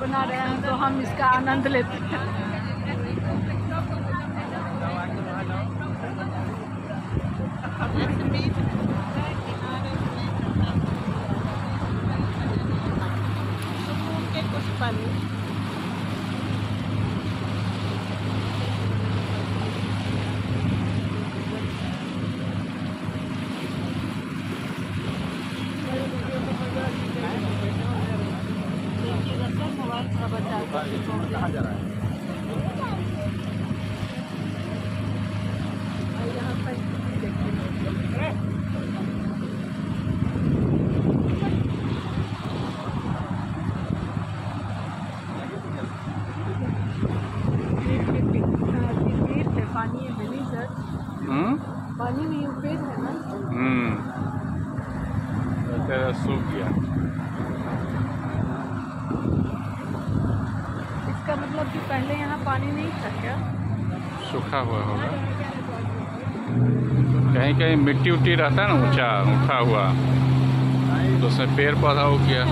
बना रहे हैं। तो हम इसका आनंद लेते हैं कुछ पल पर देखिए पानी है पानी में यूपेज है ना? हम्म। तेरा सूख गया। इसका मतलब कि पहले यहाँ पानी नहीं था क्या? सूखा हुआ होगा। कहीं कहीं मिट्टी उट्टी रहता है ना ऊँचा उठा हुआ। तो उसमें पेड़ पौधा हो गया।